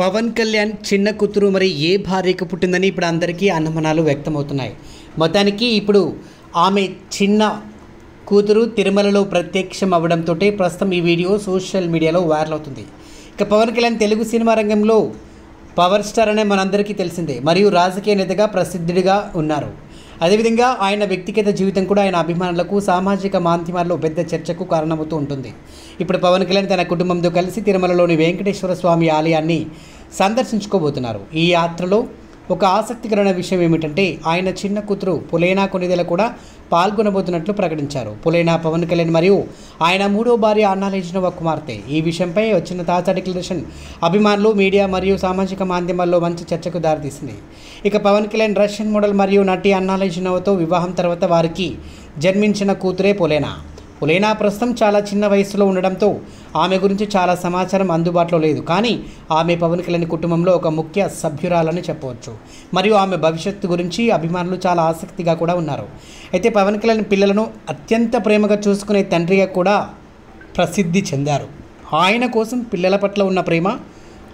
పవన్ కళ్యాణ్ చిన్న కూతురు మరి ఏ భార్యకు పుట్టిందని ఇప్పుడు అందరికీ అనుమానాలు వ్యక్తమవుతున్నాయి. మొత్తానికి ఇప్పుడు ఆమె చిన్న కూతురు తిరుమలలో ప్రత్యక్షం అవ్వడంతో ప్రస్తుతం ఈ వీడియో సోషల్ మీడియాలో వైరల్ అవుతుంది. ఇక పవన్ కళ్యాణ్ తెలుగు సినిమా రంగంలో పవర్ స్టార్ అనే మనందరికీ తెలిసిందే. మరియు రాజకీయ నేతగా ప్రసిద్ధుడిగా ఉన్నారు. అదేవిధంగా ఆయన వ్యక్తిగత జీవితం కూడా ఆయన అభిమానులకు సామాజిక మాధ్యమాల్లో పెద్ద చర్చకు కారణమవుతూ ఉంటుంది. ఇప్పుడు పవన్ కళ్యాణ్ తన కుటుంబంతో కలిసి తిరుమలలోని వెంకటేశ్వర స్వామి ఆలయాన్ని సందర్శించుకోబోతున్నారు. ఈ యాత్రలో ఒక ఆసక్తికరమైన విషయం ఏమిటంటే ఆయన చిన్న కూతురు పులేనా కొనిదెల కూడా పాల్గొనబోతున్నట్లు ప్రకటించారు. పులేనా పవన్ కళ్యాణ్ మరియు ఆయన మూడో భార్య అన్నాలేజినవ కుమార్తె. ఈ విషయంపై వచ్చిన తాజా డిక్లరేషన్ అభిమానులు మీడియా మరియు సామాజిక మాధ్యమాల్లో మంచి చర్చకు దారితీసింది. ఇక పవన్ కళ్యాణ్ రష్యన్ మోడల్ మరియు నటి అన్నాలేజినవతో వివాహం తర్వాత వారికి జన్మించిన కూతురే పులేనా. ఉలైనా ప్రస్తుతం చాలా చిన్న వయసులో ఉండడంతో ఆమె గురించి చాలా సమాచారం అందుబాటులో లేదు. కానీ ఆమె పవన్ కళ్యాణ్ కుటుంబంలో ఒక ముఖ్య సభ్యురాలని చెప్పవచ్చు. మరియు ఆమె భవిష్యత్తు గురించి అభిమానులు చాలా ఆసక్తిగా కూడా ఉన్నారు. అయితే పవన్ కళ్యాణ్ పిల్లలను అత్యంత ప్రేమగా చూసుకునే తండ్రిగా కూడా ప్రసిద్ధి చెందారు. ఆయన కోసం పిల్లల పట్ల ఉన్న ప్రేమ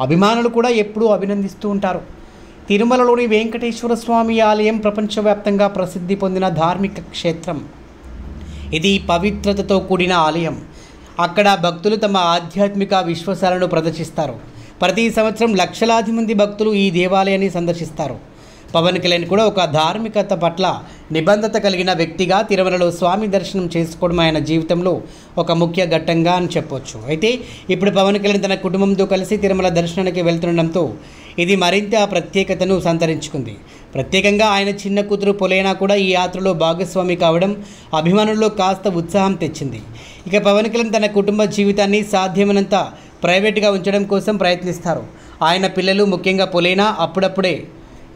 అభిమానులు కూడా ఎప్పుడూ అభినందిస్తూ ఉంటారు. తిరుమలలోని వెంకటేశ్వర స్వామి ఆలయం ప్రపంచవ్యాప్తంగా ప్రసిద్ధి పొందిన ధార్మిక క్షేత్రం. ఇది పవిత్రతతో కూడిన ఆలయం. అక్కడ భక్తులు తమ ఆధ్యాత్మిక విశ్వాసాలను ప్రదర్శిస్తారు. ప్రతి సంవత్సరం లక్షలాది మంది భక్తులు ఈ దేవాలయాన్ని సందర్శిస్తారు. పవన్ కళ్యాణ్ కూడా ఒక ధార్మికత పట్ల నిబంధత కలిగిన వ్యక్తిగా తిరుమలలో స్వామి దర్శనం చేసుకోవడం ఆయన జీవితంలో ఒక ముఖ్య ఘట్టంగా అని చెప్పొచ్చు. అయితే ఇప్పుడు పవన్ కళ్యాణ్ తన కుటుంబంతో కలిసి తిరుమల దర్శనానికి వెళ్తుండడంతో ఇది మరింత ప్రత్యేకతను సంతరించుకుంది. ప్రత్యేకంగా ఆయన చిన్న కూతురు పొలైనా కూడా ఈ యాత్రలో భాగస్వామి కావడం అభిమానుల్లో కాస్త ఉత్సాహం తెచ్చింది. ఇక పవన్ కళ్యాణ్ తన కుటుంబ జీవితాన్ని సాధ్యమైనంత ప్రైవేట్గా ఉంచడం కోసం ప్రయత్నిస్తారు. ఆయన పిల్లలు ముఖ్యంగా పొలైనా అప్పుడప్పుడే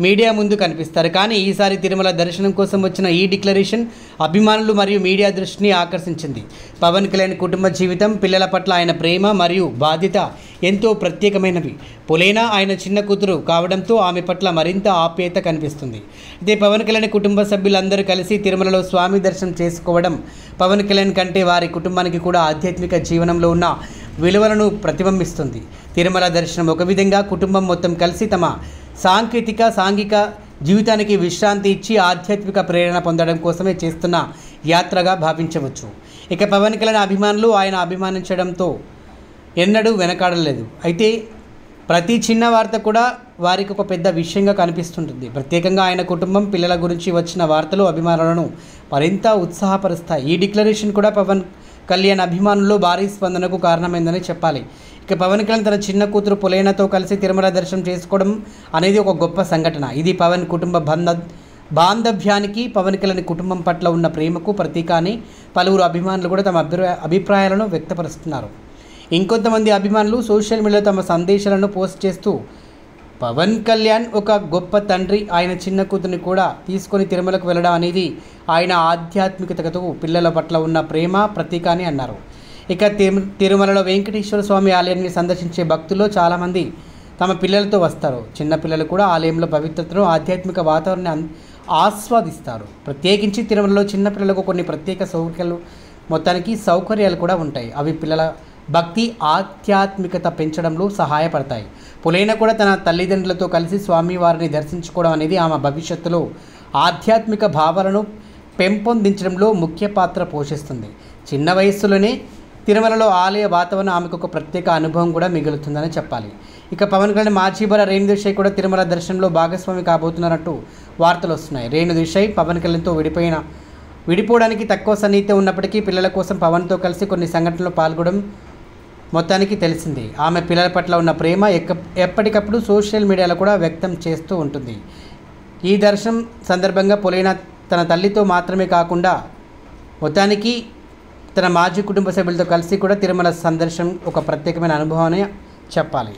మీడియా ముందు కనిపిస్తారు. కానీ ఈసారి తిరుమల దర్శనం కోసం వచ్చిన ఈ డిక్లరేషన్ అభిమానులు మరియు మీడియా దృష్టిని ఆకర్షించింది. పవన్ కళ్యాణ్ కుటుంబ జీవితం పిల్లల పట్ల ఆయన ప్రేమ మరియు బాధ్యత ఎంతో ప్రత్యేకమైనవి. పొలేనా ఆయన చిన్న కూతురు కావడంతో ఆమె పట్ల మరింత ఆప్యాయత కనిపిస్తుంది. అయితే పవన్ కళ్యాణ్ కుటుంబ సభ్యులందరూ కలిసి తిరుమలలో స్వామి దర్శనం చేసుకోవడం పవన్ కళ్యాణ్ కంటే వారి కుటుంబానికి కూడా ఆధ్యాత్మిక జీవనంలో ఉన్న విలువలను ప్రతిబింబిస్తుంది. తిరుమల దర్శనం ఒక విధంగా కుటుంబం మొత్తం కలిసి తమ సాంకేతిక సాంఘిక జీవితానికి విశ్రాంతి ఇచ్చి ఆధ్యాత్మిక ప్రేరణ పొందడం కోసమే చేస్తున్న యాత్రగా భావించవచ్చు. ఇక పవన్ కళ్యాణ్ అభిమానులు ఆయన అభిమానించడంతో ఎన్నడూ వెనకాడలేదు. అయితే ప్రతి చిన్న వార్త కూడా వారికి ఒక పెద్ద విషయంగా కనిపిస్తుంటుంది. ప్రత్యేకంగా ఆయన కుటుంబం పిల్లల గురించి వచ్చిన వార్తలు అభిమానులను మరింత ఉత్సాహపరుస్తాయి. ఈ డిక్లరేషన్ కూడా పవన్ కళ్యాణ్ అభిమానుల్లో భారీ స్పందనకు కారణమైందని చెప్పాలి. ఇక పవన్ కళ్యాణ్ తన చిన్న కూతురు పులైనతో కలిసి తిరుమల దర్శనం చేసుకోవడం అనేది ఒక గొప్ప సంఘటన. ఇది పవన్ కుటుంబ బంధ బాంధవ్యానికి పవన్ కళ్యాణ్ కుటుంబం పట్ల ఉన్న ప్రేమకు ప్రతీక అని పలువురు అభిమానులు కూడా తమ అభిప్రాయ అభిప్రాయాలను వ్యక్తపరుస్తున్నారు. ఇంకొంతమంది అభిమానులు సోషల్ మీడియాలో తమ సందేశాలను పోస్ట్ చేస్తూ పవన్ కళ్యాణ్ ఒక గొప్ప తండ్రి ఆయన చిన్న కూతురిని కూడా తీసుకొని తిరుమలకు వెళ్ళడం అనేది ఆయన ఆధ్యాత్మికతకు పిల్లల పట్ల ఉన్న ప్రేమ ప్రతీక అని అన్నారు. ఇక తిరుమలలో వెంకటేశ్వర స్వామి ఆలయాన్ని సందర్శించే భక్తుల్లో చాలామంది తమ పిల్లలతో వస్తారు. చిన్నపిల్లలు కూడా ఆలయంలో పవిత్రతను ఆధ్యాత్మిక వాతావరణాన్ని ఆస్వాదిస్తారు. ప్రత్యేకించి తిరుమలలో చిన్నపిల్లలకు కొన్ని ప్రత్యేక సౌకర్యాలు మొత్తానికి సౌకర్యాలు కూడా ఉంటాయి. అవి పిల్లల భక్తి ఆధ్యాత్మికత పెంచడంలో సహాయపడతాయి. పులైన కూడా తన తల్లిదండ్రులతో కలిసి స్వామివారిని దర్శించుకోవడం అనేది ఆమె భవిష్యత్తులో ఆధ్యాత్మిక భావాలను పెంపొందించడంలో ముఖ్య పాత్ర పోషిస్తుంది. చిన్న వయస్సులోనే తిరుమలలో ఆలయ వాతావరణం ఆమెకు ఒక ప్రత్యేక అనుభవం కూడా మిగులుతుందని చెప్పాలి. ఇక పవన్ కళ్యాణ్ మాచీబర రేణు దేశాయ్ కూడా తిరుమల దర్శనంలో భాగస్వామి కాబోతున్నారంటూ వార్తలు వస్తున్నాయి. రేణు దేశాయ్ పవన్ కళ్యాణ్తో విడిపోయిన విడిపోవడానికి తక్కువ సన్నిహితం ఉన్నప్పటికీ పిల్లల కోసం పవన్తో కలిసి కొన్ని సంఘటనలు పాల్గొనడం మొత్తానికి తెలిసింది. ఆమె పిల్లల పట్ల ఉన్న ప్రేమ ఎక్క ఎప్పటికప్పుడు సోషల్ మీడియాలో కూడా వ్యక్తం చేస్తూ ఉంటుంది. ఈ దర్శనం సందర్భంగా పొలైన తన తల్లితో మాత్రమే కాకుండా మొత్తానికి తన మాజీ కుటుంబ సభ్యులతో కలిసి కూడా తిరుమల సందర్శనం ఒక ప్రత్యేకమైన అనుభవం అని చెప్పాలి.